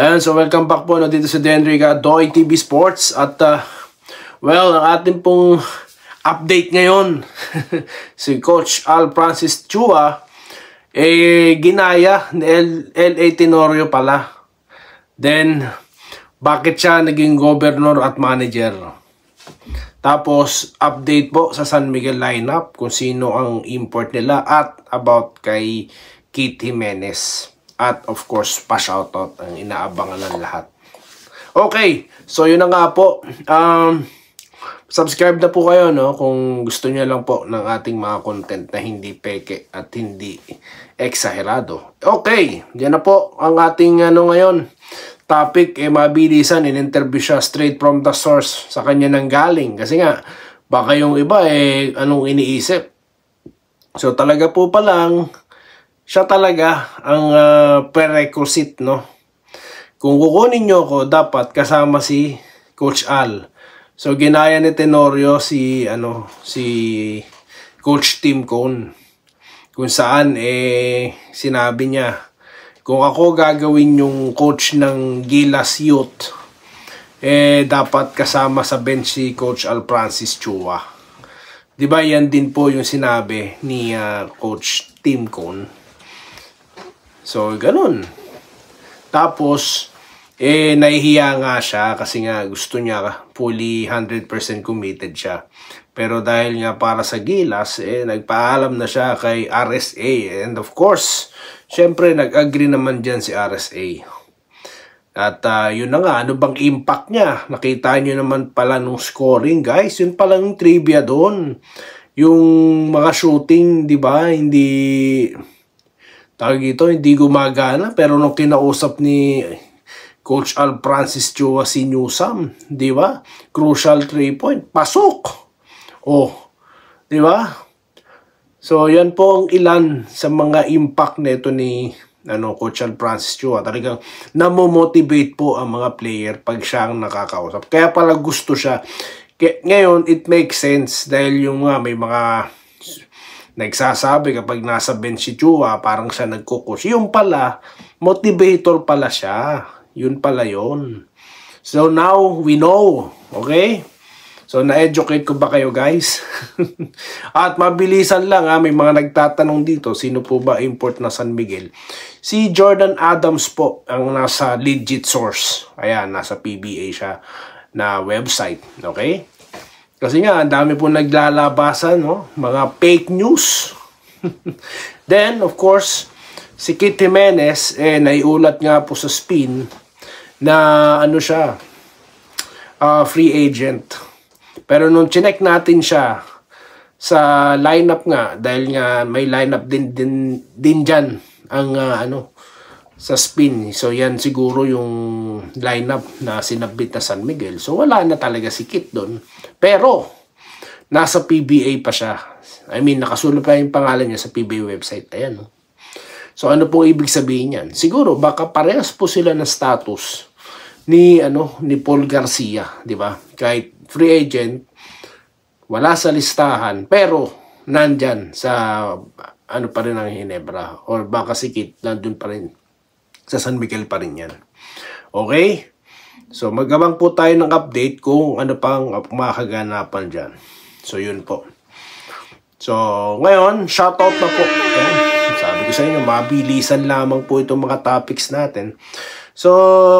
Ayan, so welcome back po no, dito sa Denrica Doy TV Sports at uh, well, ang ating pong update ngayon si Coach Al Francis Chua eh ginaya ni L.A. Tenorio pala. Then bakit siya naging governor at manager? Tapos update po sa San Miguel lineup kung sino ang import nila at about kay Keith Jimenez. At of course, pa-shoutout ang inaabangan ng lahat. Okay, so yun na nga po. Um, subscribe na po kayo no kung gusto niyo lang po ng ating mga content na hindi peke at hindi exagerado. Okay, yan na po ang ating ano ngayon. Topic eh mabilisan in-interview siya straight from the source sa kanya nang galing kasi nga baka yung iba eh anong iniisip. So talaga po pa lang siya talaga ang uh, prerequisite, no? Kung kukunin nyo ko, dapat kasama si Coach Al. So, ginaya ni Tenorio si, ano, si Coach Tim Cone. Kung saan, eh, sinabi niya, kung ako gagawin yung coach ng Gilas Youth, eh, dapat kasama sa bench si Coach Al Francis Chua. Di ba yan din po yung sinabi ni uh, Coach Tim Cone. So, ganun. Tapos, eh, nahihiya nga siya kasi nga gusto niya fully 100% committed siya. Pero dahil nga para sa Gilas, eh, nagpaalam na siya kay RSA. And of course, syempre, nag-agree naman dyan si RSA. At uh, yun na nga, ano bang impact niya? Nakita niyo naman pala nung scoring, guys. Yun pala yung trivia doon. Yung mga shooting, di ba, hindi tawag ito, hindi gumagana. Pero nung kinausap ni Coach Al Francis Chua si Newsam, di ba? Crucial 3 point. Pasok! Oh, di ba? So, yan po ang ilan sa mga impact nito ni ano, Coach Al Francis Chua. Talagang namomotivate po ang mga player pag siya ang nakakausap. Kaya pala gusto siya. Kaya, ngayon, it makes sense dahil yung uh, may mga nagsasabi kapag nasa bench si Chua, parang siya nagkukus. Yung pala, motivator pala siya. Yun pala yun. So now, we know. Okay? So, na-educate ko ba kayo guys? At mabilisan lang ha, may mga nagtatanong dito, sino po ba import na San Miguel? Si Jordan Adams po, ang nasa legit source. Ayan, nasa PBA siya na website. Okay? Kasi nga, ang dami po naglalabasan, no? Mga fake news. Then, of course, si Kit Jimenez, eh, naiulat nga po sa spin na ano siya, uh, free agent. Pero nung chinek natin siya sa lineup nga, dahil nga may lineup din, din, din dyan ang uh, ano, sa spin. So yan siguro yung lineup na sinabit na San Miguel. So wala na talaga si Kit doon. Pero nasa PBA pa siya. I mean, nakasulat pa yung pangalan niya sa PBA website. Ayan. So ano pong ibig sabihin yan? Siguro baka parehas po sila na status ni ano ni Paul Garcia, di ba? Kahit free agent wala sa listahan pero nandyan sa ano pa rin ang Hinebra or baka si Kit nandun pa rin sa San Miguel pa rin yan. Okay? So, magabang po tayo ng update kung ano pang makaganapan dyan. So, yun po. So, ngayon, shoutout na po. Ayan. Sabi ko sa inyo, mabilisan lamang po itong mga topics natin. So,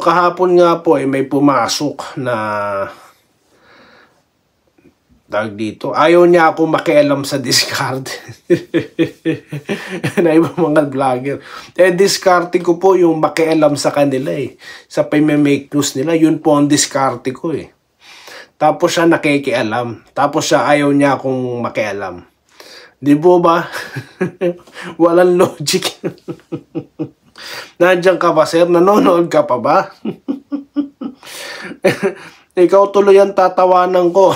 kahapon nga po, eh, may pumasok na Tawag dito. Ayaw niya ako makialam sa discard. na ibang mga vlogger. Eh, discarding ko po yung makialam sa kanila eh. Sa pay-make news nila, yun po ang discarding ko eh. Tapos siya nakikialam. Tapos siya ayaw niya akong makialam. Di po ba? Walang logic. Nandiyan ka ba, sir? Nanonood ka pa ba? Ikaw tuloy ang tatawanan ko.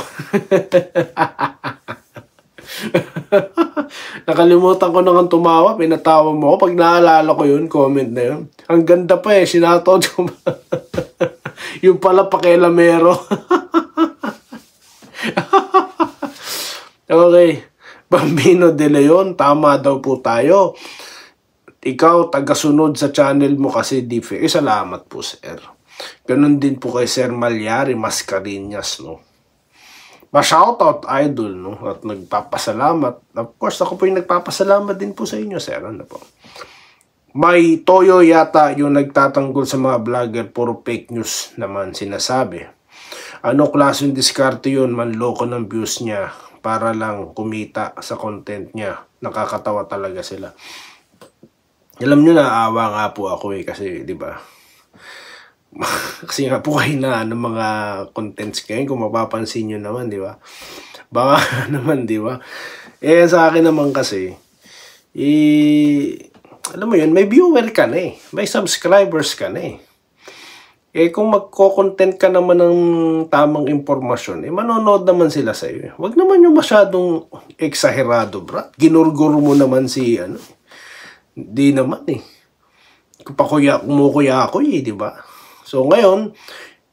Nakalimutan ko nang tumawa. Pinatawa mo ako. Pag naalala ko yun, comment na yun. Ang ganda pa eh. Sinatod ko yung pala pakilamero. okay. Bambino de Leon, tama daw po tayo. ikaw tagasunod sa channel mo kasi di fair. Eh, salamat po sir. Ganun din po kay Sir Malyari Mascarinas, no? Ma-shoutout idol, no? At nagpapasalamat. Of course, ako po yung nagpapasalamat din po sa inyo, sir. Ano po? May toyo yata yung nagtatanggol sa mga vlogger, puro fake news naman sinasabi. Ano klaseng diskarte yun, manloko ng views niya para lang kumita sa content niya. Nakakatawa talaga sila. Alam nyo na, awa nga po ako eh, kasi, di ba, kasi nga po na ng mga contents kayo, kung mapapansin nyo naman, di ba? Baka naman, di ba? Eh, sa akin naman kasi, eh, alam mo yun, may viewer ka na eh. May subscribers ka na eh. Eh, kung magko-content ka naman ng tamang impormasyon, eh, manonood naman sila sa iyo. Huwag naman yung masyadong eksaherado, bro. Ginurgur mo naman si, ano, di naman eh. Kupakuya, kumukuya ako eh, di ba? So ngayon,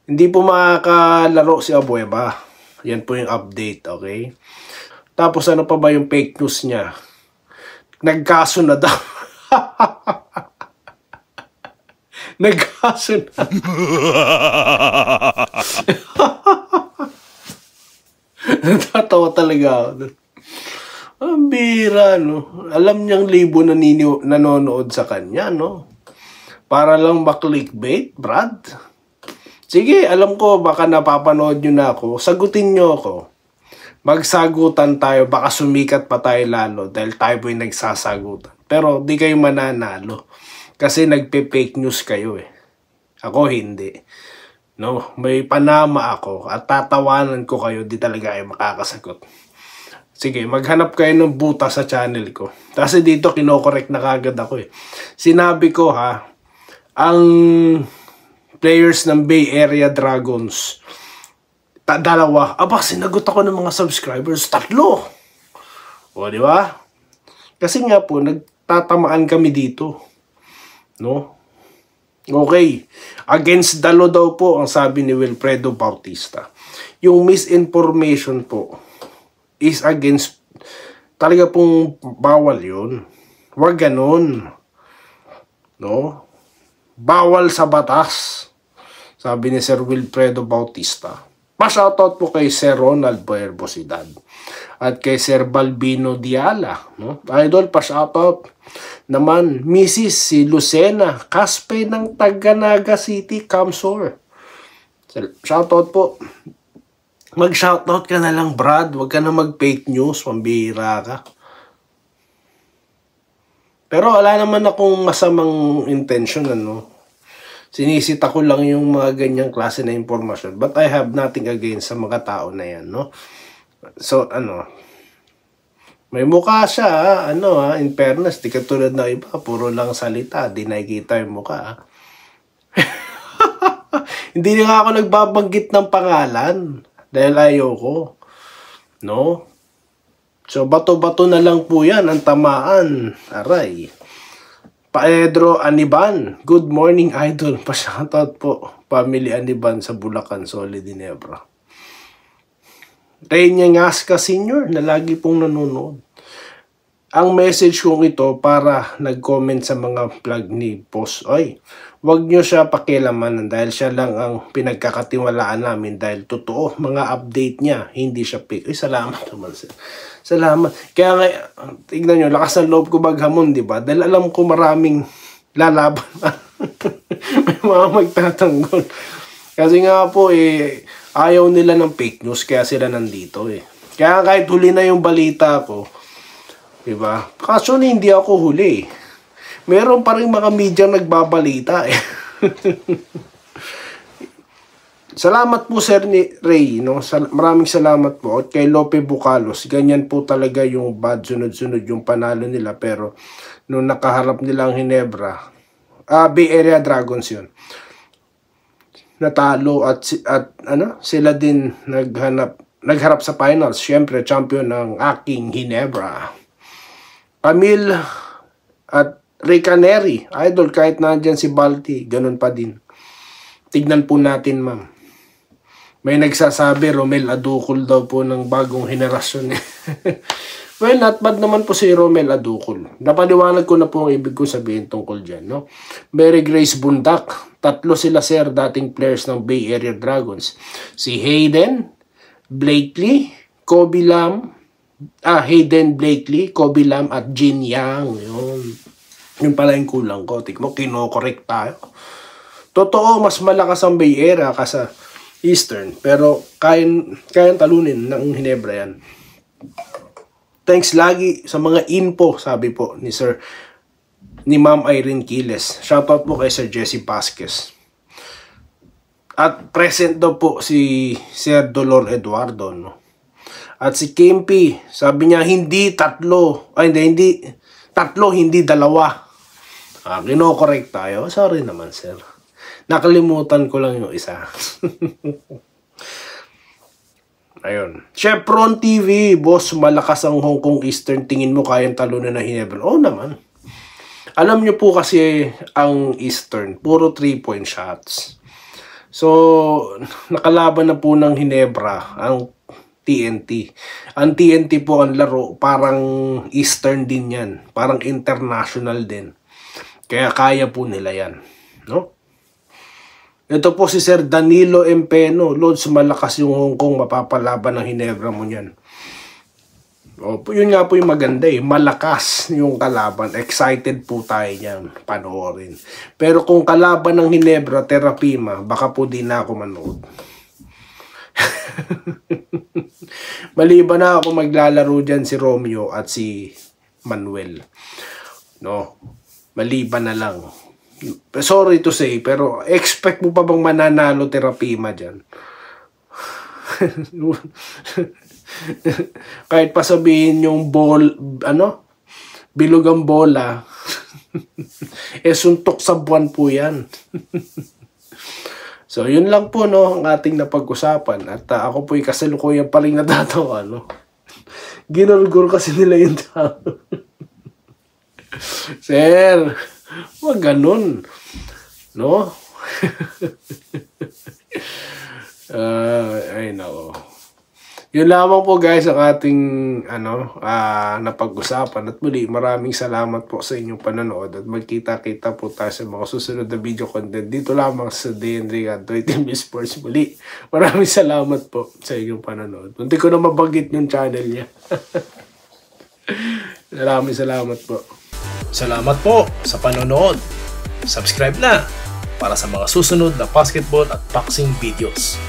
hindi po makakalaro si Abueva. Yan po yung update, okay? Tapos ano pa ba yung fake news niya? Nagkaso na daw. Nagkaso na. Natatawa talaga ako. Ang bira, no? Alam niyang libo na ninyo, nanonood sa kanya, no? Para lang ba-clickbait, Brad? Sige, alam ko, baka napapanood nyo na ako. Sagutin nyo ako. Magsagutan tayo, baka sumikat pa tayo lalo dahil tayo po'y nagsasagutan. Pero di kayo mananalo. Kasi nagpe-fake news kayo eh. Ako hindi. No, may panama ako at tatawanan ko kayo, di talaga kayo makakasagot. Sige, maghanap kayo ng buta sa channel ko. Kasi dito kinokorek na kagad ako eh. Sinabi ko ha, ang players ng Bay Area Dragons. Ta dalawa. Aba, sinagot ako ng mga subscribers. Tatlo. O, di ba? Kasi nga po, nagtatamaan kami dito. No? Okay. Against dalo daw po, ang sabi ni Wilfredo Bautista. Yung misinformation po is against talaga pong bawal yun. Huwag ganun. No? Bawal sa batas. Sabi ni Sir Wilfredo Bautista. Pa-shoutout po kay Sir Ronald Boerbosidad at kay Sir Balbino Diala. No? Idol, pa-shoutout naman Mrs. si Lucena Caspe ng Taganaga City, Camsor. Shoutout po. Mag-shoutout ka na lang, Brad. Huwag ka na mag-fake news. Pambihira ka. Pero wala naman akong masamang intention, ano. Sinisita ko lang yung mga ganyang klase na impormasyon. But I have nothing against sa mga tao na yan, no? So, ano, may mukha siya, ano ha, in fairness, di katulad na iba, puro lang salita, di nakikita yung mukha. Hindi nga ako nagbabanggit ng pangalan dahil ayoko. No? So, bato-bato na lang po yan ang tamaan. Aray. Paedro Aniban. Good morning, idol. Pa-shoutout po. Family Aniban sa Bulacan, Solid Ginebra. Reynya Ngasca Senior na lagi pong nanonood. Ang message kong ito para nag-comment sa mga vlog ni Boss Oy. Huwag nyo siya pakialaman dahil siya lang ang pinagkakatiwalaan namin dahil totoo mga update niya, hindi siya pick. Ay, salamat naman sir. Salamat. Kaya nga, tignan nyo, lakas ng loob ko maghamon, di ba? Dahil alam ko maraming lalaban. May mga magtatanggol. Kasi nga po, eh, ayaw nila ng fake news, kaya sila nandito eh. Kaya kahit huli na yung balita ko, Diba? Kaso hindi ako huli. Meron pa rin mga media nagbabalita eh. salamat po Sir ni Ray, no? Sal maraming salamat po. At kay Lope Bucalos, ganyan po talaga yung bad sunod-sunod yung panalo nila pero nung nakaharap nila ang Hinebra, ah, Bay Area Dragons yun. Natalo at at ano, sila din naghanap nagharap sa finals. Syempre, champion ng aking Hinebra. Camille at Ricaneri. Idol, kahit nandyan si Balti, ganun pa din. Tignan po natin, ma'am. May nagsasabi, Romel Adukol daw po ng bagong henerasyon. Well, not bad naman po si Romel Adukol. Napaliwanag ko na po ang ibig ko sabihin tungkol dyan. No? Mary Grace Bundak. Tatlo sila sir, dating players ng Bay Area Dragons. Si Hayden, Blakely, Kobe Lam, ah, Hayden Blakely, Kobe Lam, at Jin Yang. Yun. Yun pala yung kulang ko. Tikmo, kinokorek tayo. Totoo, mas malakas ang Bay Area kasa Eastern. Pero kayan, kayan talunin ng Hinebra yan. Thanks lagi sa mga info, sabi po ni Sir ni Ma'am Irene Quiles. Shoutout po kay Sir Jesse Vasquez. At present daw po si Sir Dolor Eduardo, no? At si Kimpi, sabi niya hindi tatlo, ay hindi, hindi tatlo, hindi dalawa. Ah, kino-correct tayo. Sorry naman, sir. Nakalimutan ko lang yung isa. Ayun. Chevron TV, boss, malakas ang Hong Kong Eastern. Tingin mo kayang talunan na Hinebra? Oo naman. Alam nyo po kasi ang Eastern, puro 3-point shots. So, nakalaban na po ng Hinebra ang TNT. Ang TNT po ang laro, parang Eastern din yan. Parang international din. Kaya kaya po nila yan. No? Ito po si Sir Danilo Empeno. Lods, malakas yung Hong Kong. Mapapalaban ng Hinebra mo niyan. O, yun nga po yung maganda eh. Malakas yung kalaban. Excited po tayo niyan. Panoorin. Pero kung kalaban ng Hinebra, Terapima, baka po di na ako manood. Maliban na ako maglalaro dyan si Romeo at si Manuel. No? Maliban na lang sorry to say, pero expect mo pa bang mananalo terapima dyan? Kahit pa sabihin yung ball, ano, bilog ang bola, eh suntok sa buwan po yan. so, yun lang po, no, ang ating napag-usapan. At uh, ako po'y kasalukuyan paling natatawa, no. Ginulgur kasi nila yung tao. Sir, Huwag ganun. No? uh, ay, nako. Yun lamang po guys ang ating ano, uh, napag-usapan. At muli, maraming salamat po sa inyong panonood. At magkita-kita po tayo sa mga susunod na video content dito lamang sa DNR at Team Sports. Muli, maraming salamat po sa inyong panonood. Hindi ko na mabanggit yung channel niya. maraming salamat po. Salamat po sa panonood. Subscribe na para sa mga susunod na basketball at boxing videos.